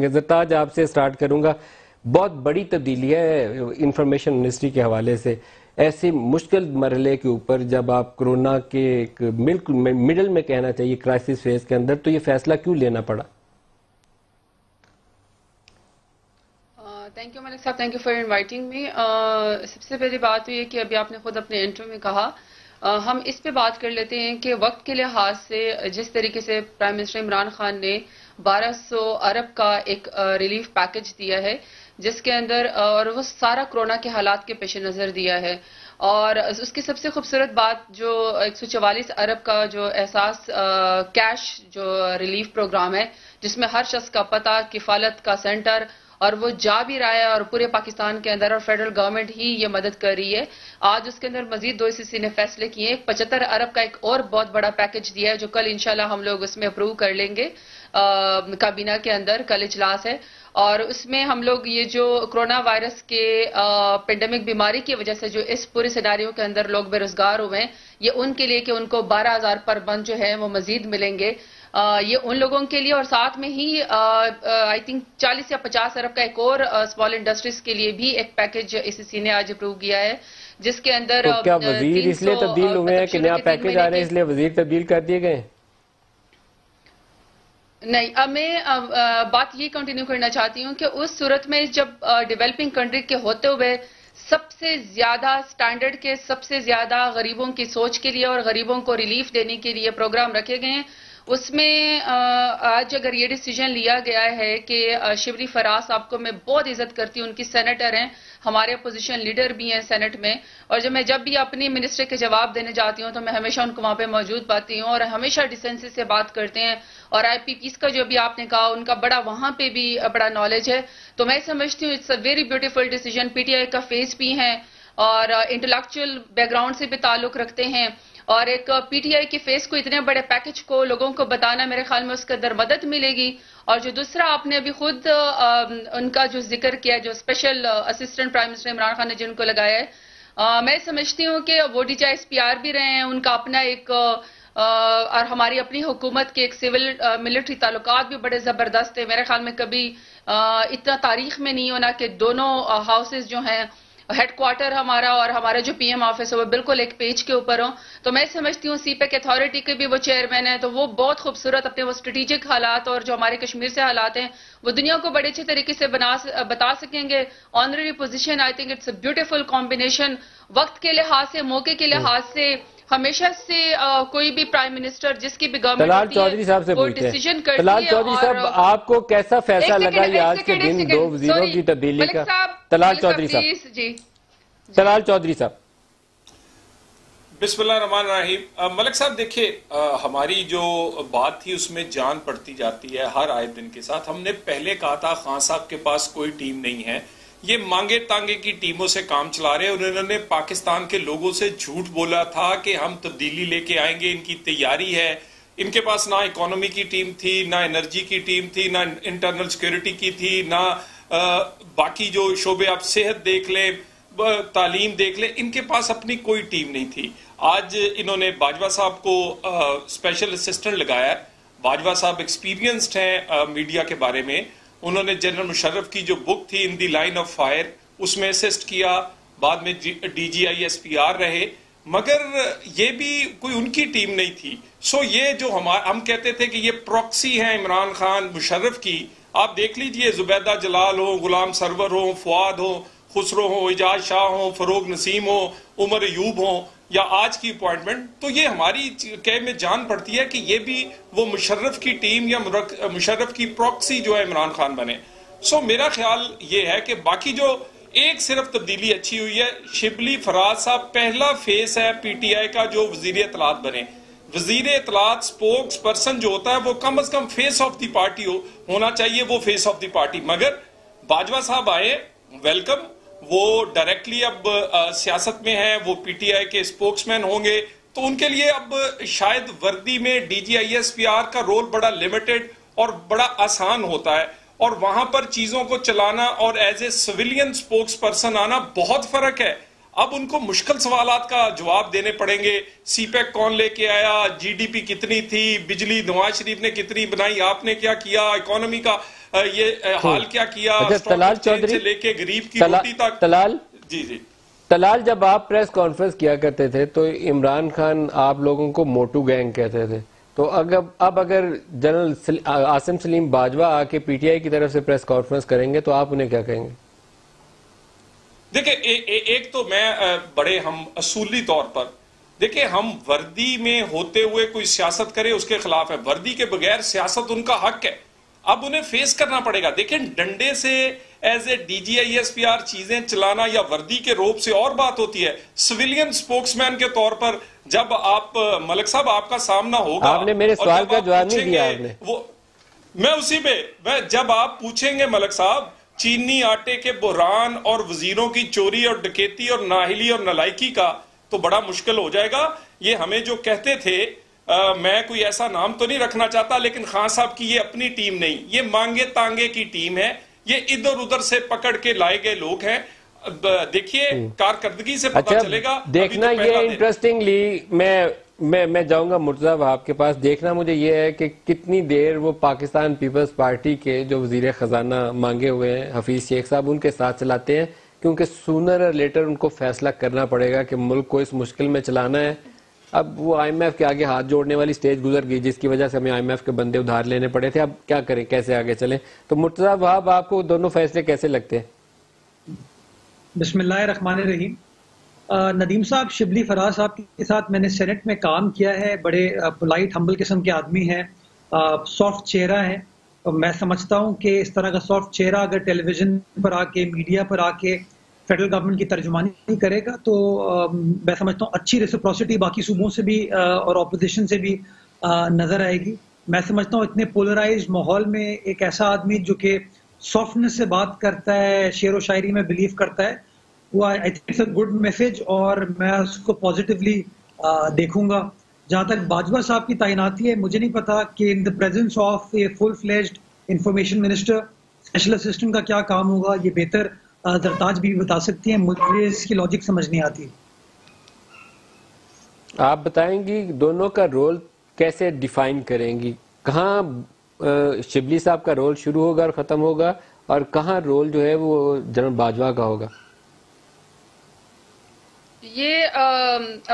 जरताज आपसे स्टार्ट करूँगा। बहुत बड़ी तब्दीली है इंफॉर्मेशन मिनिस्ट्री के हवाले से। ऐसे मुश्किल मरहले के ऊपर जब आप कोरोना के मिल्क मिडल में कहना चाहिए क्राइसिस फ़ेज़ के अंदर तो ये फैसला क्यों लेना पड़ा? थैंक यू मलिक साहब. Thank you for inviting me सबसे पहली बात तो ये कि अभी आपने खुद अपने इंटरव्यू में कहा। Uh, हम इस पे बात कर लेते हैं कि वक्त के लिहाज से जिस तरीके से प्राइम मिनिस्टर इमरान खान ने 1200 अरब का एक रिलीफ पैकेज दिया है, जिसके अंदर और वो सारा कोरोना के हालात के पेश नज़र दिया है। और उसकी सबसे खूबसूरत बात जो 144 अरब का जो एहसास कैश जो रिलीफ प्रोग्राम है, जिसमें हर शख्स का पता, किफालत का सेंटर और वो जा भी रहा है और पूरे पाकिस्तान के अंदर और फेडरल गवर्नमेंट ही ये मदद कर रही है। आज उसके अंदर मजीद दो सी ने फैसले किए पचहत्तर अरब का एक और बहुत बड़ा पैकेज दिया है, जो कल इंशाल्लाह हम लोग उसमें अप्रूव कर लेंगे। काबीना के अंदर कल इजलास है। और उसमें हम लोग ये जो कोरोना वायरस के पेंडेमिक बीमारी की वजह से जो इस पूरे सिनारियों के अंदर लोग बेरोजगार हुए हैं, ये उनके लिए कि उनको बारह हज़ार पर बंद जो है वो मजीद मिलेंगे। ये उन लोगों के लिए और साथ में ही आई थिंक 40 या 50 अरब का एक और स्मॉल इंडस्ट्रीज़ के लिए भी एक पैकेज एसीसी ने आज अप्रूव किया है जिसके अंदर तो क्या वज़ीर इसलिए तब्दील हुए हैं कि नया पैकेज आ रहे हैं इसलिए वज़ीर तब्दील कर दिए गए? नहीं अब मैं बात ये कंटिन्यू करना चाहती हूँ कि उस सूरत में जब डेवलपिंग कंट्री के होते हुए सबसे ज़्यादा स्टैंडर्ड के सबसे ज़्यादा गरीबों की सोच के लिए और गरीबों को रिलीफ देने के लिए प्रोग्राम रखे गए हैं उसमें आज अगर ये डिसीज़न लिया गया है कि शिवरी फराज साहब को मैं बहुत इज़्ज़त करती हूँ, उनकी सेनेटर हैं, हमारे अपोजिशन लीडर भी हैं सेनेट में, और जब मैं, जब भी अपनी मिनिस्टर के जवाब देने जाती हूँ तो मैं हमेशा उनको वहाँ पे मौजूद पाती हूँ, और हमेशा डिसेंसी से बात करते हैं, और आईपीपीस का जो भी आपने कहा, उनका बड़ा वहाँ पे भी बड़ा नॉलेज है। तो मैं समझती हूँ it's a very beautiful decision PTI का फेस भी है, और इंटेलेक्चुअल बैकग्राउंड से भी ताल्लुक रखते हैं और एक पीटीआई के फेस को इतने बड़े पैकेज को लोगों को बताना मेरे ख्याल में उसके अंदर मदद मिलेगी। और जो दूसरा आपने अभी खुद उनका जो ज़िक्र किया जो special assistant prime minister Imran Khan ने जिनको लगाया है आ, मैं समझती हूँ कि वो डीजा एस पी आर भी रहे हैं उनका अपना एक आ, और हमारी अपनी हुकूमत के एक सिविल मिलिट्री ताल्लुकात भी बड़े ज़बरदस्त है। मेरे ख्याल में कभी आ, इतना तारीख में नहीं होना कि दोनों हाउसेज जो हैं हेडक्वार्टर हमारा और हमारा जो पीएम ऑफ़िस है, वो बिल्कुल एक पेज के ऊपर हो। तो मैं समझती हूँ सीपेक अथॉरिटी के भी वो चेयरमैन है तो वो बहुत खूबसूरत अपने वो स्ट्रेटेजिक हालात और जो हमारे कश्मीर से हालात हैं, वो दुनिया को बड़े अच्छे तरीके से बना बता सकेंगे। Honorary position I think it's a beautiful combination वक्त के लिहाज से, मौके के लिहाज से हमेशा से आ, कोई भी प्राइम मिनिस्टर जिसकी भी गवर्नमेंट तलाल चौधरी साहब से वो डिसीज़न करती तलाल चौधरी साहब आपको कैसा फैसला लगा ये आज के दिन दो वजीरों की तब्दीली का? तलाल चौधरी साहब जी। तलाल चौधरी साहब। बिस्मिल्लाह रहमान रहीम मलिक साहब देखिए हमारी जो बात थी उसमें जान पड़ती जाती है हर आए दिन के साथ। हमने पहले कहा था खान साहब के पास कोई टीम नहीं है। ये मांगे तांगे की टीमों से काम चला रहे हैं। उन्होंने पाकिस्तान के लोगों से झूठ बोला था कि हम तब्दीली लेके आएँगे इनकी तैयारी है। इनके पास ना इकोनॉमी की टीम थी ना एनर्जी की टीम थी ना इंटरनल सिक्योरिटी की थी ना आ, बाकी जो शोबे आप सेहत देख लें तालीम देख लें इनके पास अपनी कोई टीम नहीं थी। आज इन्होंने बाजवा साहब को स्पेशल असिस्टेंट लगाया बाजवा साहब एक्सपीरियंस्ड हैं मीडिया के बारे में। उन्होंने जनरल मुशर्रफ की जो बुक थी in the line of fire उसमें असिस्ट किया। बाद में D G I S P R रहे। मगर ये भी कोई उनकी टीम नहीं थी। सो ये जो हम हम कहते थे कि ये प्रॉक्सी है इमरान खान, मुशर्रफ की। आप देख लीजिए, जुबैदा जलाल हो, गुलाम सरवर हो, फुआद हो, खुसरो हो, एजाज शाह हो, फरोग नसीम हो, उमर यूब हो। या आज की अपॉइंटमेंट तो ये हमारी कह में जान पड़ती है कि ये भी वो मुशर्रफ की टीम या मुशर्रफ की प्रॉक्सी जो है इमरान खान बने। सो मेरा ख्याल ये है कि बाकी जो एक सिर्फ़ तब्दीली अच्छी हुई है, शिबली फराज साहब पहला फेस है पीटीआई का जो वज़ीर इतलात बने। वज़ीर इतलात स्पोक्स पर्सन जो होता है, वो कम अज कम फेस ऑफ़ दी पार्टी हो, होना चाहिए वो फेस ऑफ़ द पार्टी मगर बाजवा साहब आए वेलकम वो डायरेक्टली अब सियासत में है, वो पीटीआई के स्पोक्समैन होंगे तो उनके लिए अब शायद वर्दी में डीजीआईएसपीआर का रोल बड़ा लिमिटेड और बड़ा आसान होता है। और वहाँ पर चीज़ों को चलाना और as a civilian spokesperson आना बहुत फ़र्क है। अब उनको मुश्किल सवाल का जवाब देने पड़ेंगे। सीपैक कौन लेके आया जीडीपी कितनी थी, बिजली नवाज़ शरीफ ने कितनी बनाई, आपने क्या किया इकोनॉमी का ये हाल क्या किया अच्छा, तलाल चौधरी? लेके गरीब की तला, रोटी तक? तलाल? जी जी। तलाल जब आप प्रेस कॉन्फ्रेंस किया करते थे तो इमरान खान आप लोगों को मोटू गैंग कहते थे। तो अगर अब अगर जनरल आसिम सलीम बाजवा आके पीटीआई की तरफ़ से प्रेस कॉन्फ्रेंस करेंगे तो आप उन्हें क्या कहेंगे? देखिए एक तो मैं बड़े हम असूली तौर पर देखिए हम वर्दी में होते हुए कोई सियासत करे उसके खिलाफ है। वर्दी के बगैर सियासत उनका हक है। अब उन्हें फेस करना पड़ेगा। देखिए डंडे से एज ए डीजीआईएसपीआर चीज़ें चलाना या वर्दी के रोप से और बात होती है। सिविलियन स्पोक्समैन के तौर पर जब आप मलिक साहब आपका सामना होगा आपने मेरे सवाल का जवाब नहीं दिया आपने। वो मैं उसी पे मैं जब आप पूछेंगे मलिक साहब चीनी आटे के बुरान और वजीरों की चोरी और डकेती और नाहली और नलायकी का तो बड़ा मुश्किल हो जाएगा। ये हमें जो कहते थे आ, मैं कोई ऐसा नाम तो नहीं रखना चाहता लेकिन खान साहब की ये अपनी टीम नहीं। ये मांगे तांगे की टीम है। ये इधर उधर से पकड़ के लाए गए लोग हैं। देखिए हम्म। कारकर्दगी से पता अच्छा, चलेगा देखना तो ये इंटरेस्टिंगली मैं मैं मैं जाऊँगा मुर्तजा आपके पास। देखना मुझे ये है कि कितनी देर वो पाकिस्तान पीपल्स पार्टी के जो वज़ीर खजाना मांगे हुए हैं हफीज शेख साहब उनके साथ चलाते हैं। क्योंकि सुनर और लेटर उनको फैसला करना पड़ेगा कि मुल्क को इस मुश्किल में चलाना है। अब वो आईएमएफ के आगे हाथ जोड़ने वाली स्टेज गुजर गई, जिसकी वजह से हमें आईएमएफ के बंदे उधार लेने पड़े थे। अब क्या करें, कैसे आगे चलें? तो मुर्तजा वहाब, आपको दोनों फैसले कैसे लगते हैं? बिस्मिल्लाह रहीम नदीम साहब, शिबली फराज साहब के साथ मैंने सेनेट में काम किया है। बड़े पोलाइट हम्बल किस्म के आदमी हैं। सॉफ्ट चेहरा है। मैं समझता हूँ कि इस तरह का सॉफ्ट चेहरा अगर टेलीविज़न पर आके मीडिया पर आके फेडरल गवर्नमेंट की तर्जुमानी करेगा तो मैं समझता हूँ अच्छी रेसिप्रोसिटी बाकी सूबों से भी और ऑपोजिशन से भी नज़र आएगी। मैं समझता हूँ इतने पोलराइज माहौल में एक ऐसा आदमी जो कि सॉफ्टनेस से बात करता है, शेर व शायरी में बिलीव करता है, वो आई थिंक गुड मैसेज और मैं उसको पॉजिटिवली देखूँगा। जहाँ तक बाजवा साहब की तैनाती है, मुझे नहीं पता कि in the presence of a full fledged information minister special assistant का क्या काम होगा, ये बेहतर जरताज भी बता सकती है मुझे इसकी लॉजिक समझ नहीं आती। आप बताएँगी दोनों का रोल कैसे डिफाइन करेंगी? कहाँ शिबली साहब का रोल शुरू होगा और खत्म होगा? और कहाँ रोल जो है वो जनरल बाजवा का होगा? ये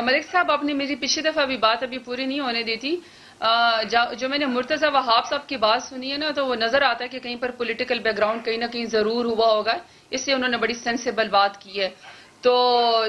मलिक साहब आपने मेरी पिछली दफ़ा भी बात अभी पूरी नहीं होने दी थी। जो मैंने मुर्तजा वहाब साहब की बात सुनी है ना तो वो नज़र आता है कि कहीं पर पॉलिटिकल बैकग्राउंड कहीं ना कहीं ज़रूर हुआ होगा। इससे उन्होंने बड़ी सेंसेबल बात की है। तो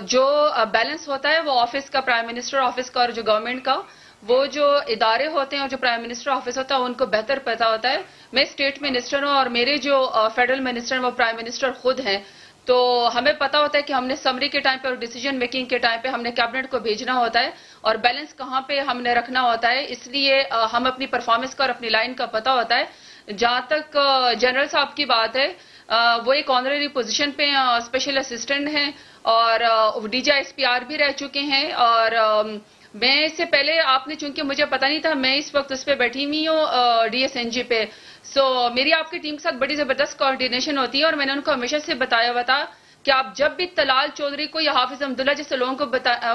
जो बैलेंस होता है, वो ऑफ़िस का प्राइम मिनिस्टर ऑफ़िस का और जो गवर्नमेंट का, वो जो इदारे होते हैं और जो प्राइम मिनिस्टर ऑफ़िस होता है उनको बेहतर पता होता है। मैं स्टेट मिनिस्टर हूँ और मेरे जो फेडरल मिनिस्टर हैं, वो प्राइम मिनिस्टर खुद हैं। तो हमें पता होता है कि हमने समरी के टाइम पे और डिसीज़न मेकिंग के टाइम पे हमने कैबिनेट को भेजना होता है और बैलेंस कहाँ पे हमने रखना होता है। इसलिए हम अपनी परफॉर्मेंस का और अपनी लाइन का पता होता है। जहाँ तक जनरल साहब की बात है वो एक ऑनररी पोजीशन पे स्पेशल असिस्टेंट हैं और D G I S P R भी रह चुके हैं और मैं इससे पहले आपने चूँकि मुझे पता नहीं था मैं इस वक्त उस पर बैठी हुई हूँ डीएसएनजी पे। सो so, मेरी आपकी टीम के साथ बड़ी ज़बरदस्त कोऑर्डिनेशन होती है और मैंने उनको हमेशा से बताया हुआ था कि आप जब भी तलाल चौधरी को या हाफिज अब्दुल्ला जैसे लोगों को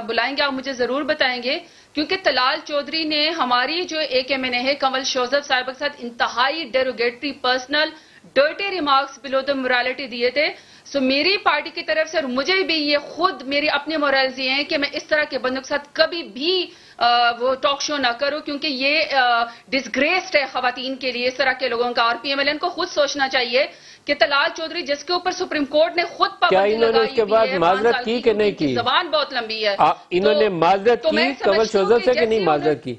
बुलाएँगे आप मुझे ज़रूर बताएँगे क्योंकि तलाल चौधरी ने हमारी जो एक एम है कमल शोजब साहब के साथ इंतहाई derogatory personal dirty remarks below the morality दिए थे। सो मेरी पार्टी की तरफ़ से और मुझे भी ये खुद मेरी अपने मोरल्स ये हैं कि मैं इस तरह के बंदों के साथ कभी भी वो टॉक शो ना करो क्योंकि ये डिसग्रेस्ड है खातन के लिए इस तरह के लोगों का। और पीएमएलएन को खुद सोचना चाहिए कि तलाल चौधरी जिसके ऊपर सुप्रीम कोर्ट ने खुद पाबंदी लगाई उसके बाद माजरत की कि नहीं की? जबान बहुत लंबी है। इन्होंने तो, माजरत तो की कमल से कि नहीं माजरत की?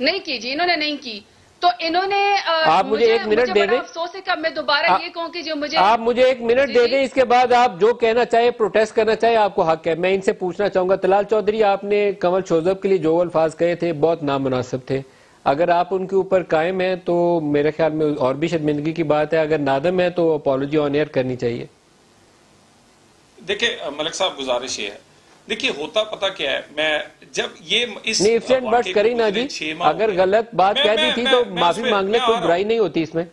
नहीं की जी इन्होंने नहीं की। तो इन्होंने आप मुझे, मुझे एक मिनट दे दें? अफसोस है कि मैं दोबारा ये कहूँ कि जो मुझे आप मुझे एक मिनट दे दें इसके बाद आप जो कहना चाहे प्रोटेस्ट करना चाहे आपको हक है। मैं इनसे पूछना चाहूँगा। तलाल चौधरी आपने कमल शोजब के लिए जो अल्फाज कहे थे बहुत नामनासिब थे। अगर आप उनके ऊपर कायम हैं तो मेरे ख्याल में और भी शर्मिंदगी की बात है। अगर नादम है तो अपॉलोजी ऑन एयर करनी चाहिए। देखिये मलिक साहब गुजारिश ये है। देखिए होता पता क्या है? मैं जब ये इस बट करी ना जी अगर गलत बात कह दी थी तो माफ़ी मांगने कोई बुराई नहीं होती इसमें।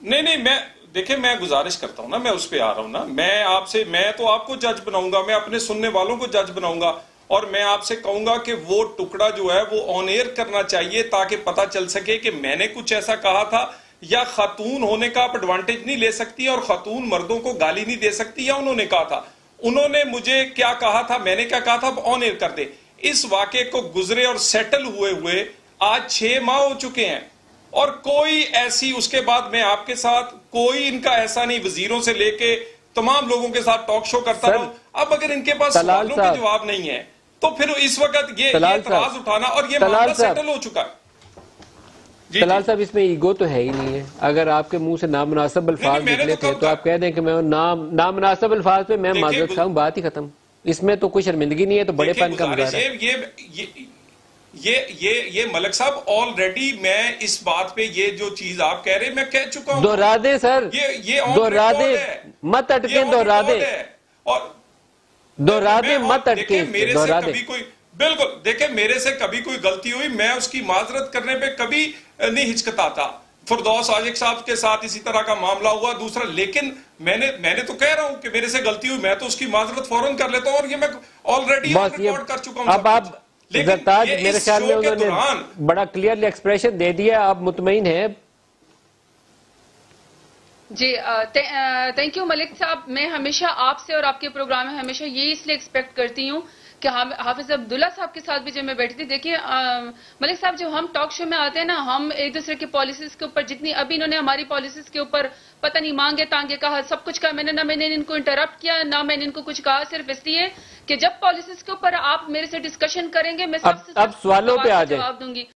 नहीं नहीं मैं देखिए मैं गुजारिश करता हूँ ना मैं उस पर आ रहा हूँ ना। मैं आपसे मैं तो आपको जज बनाऊँगा मैं अपने सुनने वालों को जज बनाऊँगा और मैं आपसे कहूँगा कि वो टुकड़ा जो है वो ऑन एयर करना चाहिए ताकि पता चल सके कि मैंने कुछ ऐसा कहा था या खातून होने का आप एडवांटेज नहीं ले सकती और खातून मर्दों को गाली नहीं दे सकती या उन्होंने कहा था। उन्होंने मुझे क्या कहा था मैंने क्या कहा था ऑन एयर कर दे। इस वाक्य को गुजरे और सेटल हुए हुए आज छह माह हो चुके हैं। और कोई ऐसी उसके बाद मैं आपके साथ कोई इनका ऐसा नहीं वजीरों से लेके तमाम लोगों के साथ टॉक शो करता हूँ अब अगर इनके पास सवालों के जवाब नहीं है तो फिर इस वक्त ये एतराज़ उठाना और ये मामला सेटल हो चुका है। तलाल साहब इसमें ईगो तो है ही नहीं है। अगर आपके मुँह से नामनासब अल्फाज निकले तो थे तो आप कह दें कि मैं नाम नामनासब अल्फाज पे मैं माजरत खाऊं बात ही खत्म। इसमें तो कोई शर्मिंदगी नहीं है तो बड़े पन का मुजाहरा ये ये ये ये ये मलक साहब ऑलरेडी मैं इस बात पे ये जो चीज़ आप कह रहे हैं मैं कह चुका हूँ। दोहरा दे सर। ये ये दोहरा दे मत अटके दोहरा दे और दोहरा दे मत अटके मेरे से कभी कोई बिल्कुल। देखे मेरे से कभी कोई गलती हुई मैं उसकी माजरत करने पे कभी नहीं हिचकताता। फरदौस आजिक साहब के साथ इसी तरह का मामला हुआ दूसरा लेकिन मैंने मैंने तो कह रहा हूँ कि मेरे से गलती हुई मैं तो उसकी माजरत फ़ौरन कर लेता हूँ और ये मैं ऑलरेडी रिकॉर्ड कर चुका हूँ अब आप जरताज मेरे ख्याल में उन्होंने बड़ा क्लियरली एक्सप्रेशन दे दिया आप मुतमिन है। जी थैंक यू मलिक साहब। मैं हमेशा आपसे और आपके प्रोग्राम में हमेशा ये इसलिए एक्सपेक्ट करती हूँ कि हम हाफिज अब्दुल्ला साहब के साथ भी जब मैं बैठी थी देखिए मलिक साहब जब हम टॉक शो में आते हैं ना हम एक दूसरे की पॉलिसीज़ के ऊपर जितनी अभी इन्होंने हमारी पॉलिसीज़ के ऊपर पता नहीं मांगे तांगे कहा सब कुछ कहा मैंने ना मैंने इनको इंटरप्ट किया ना मैंने इनको कुछ कहा सिर्फ़ इसलिए कि जब पॉलिसीज़ के ऊपर आप मेरे से डिस्कशन करेंगे मैं सबसे अब सवालों पे आ जाए। जवाब दूँगी।